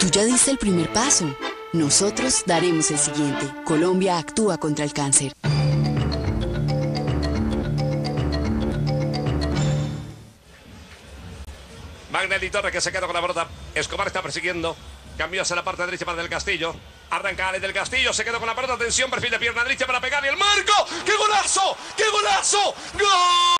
Tú ya diste el primer paso. Nosotros daremos el siguiente. Colombia actúa contra el cáncer. Magnelli Torres que se queda con la pelota. Escobar está persiguiendo. Cambió hacia la parte derecha para Del Castillo. Arranca Ale del Castillo. Se quedó con la pelota. Atención, perfil de pierna derecha para pegar. Y el marco. ¡Qué golazo! ¡Qué golazo! ¡Gol!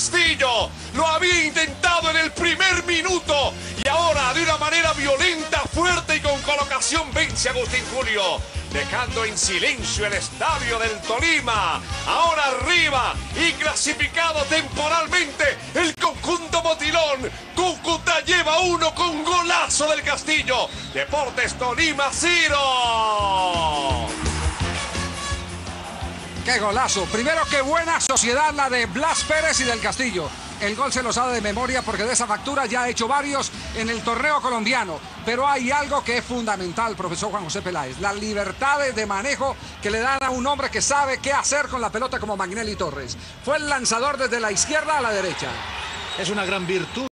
Castillo lo había intentado en el primer minuto y ahora de una manera violenta, fuerte y con colocación vence Agustín Julio, dejando en silencio el estadio del Tolima. Ahora arriba y clasificado temporalmente el conjunto Motilón. Cúcuta lleva uno con golazo del Castillo. Deportes Tolima Ciro. ¡Qué golazo! Primero, qué buena sociedad la de Blas Pérez y del Castillo. El gol se lo sabe de memoria porque de esa factura ya ha hecho varios en el torneo colombiano. Pero hay algo que es fundamental, profesor Juan José Peláez. Las libertades de manejo que le dan a un hombre que sabe qué hacer con la pelota como Magnelli Torres. Fue el lanzador desde la izquierda a la derecha. Es una gran virtud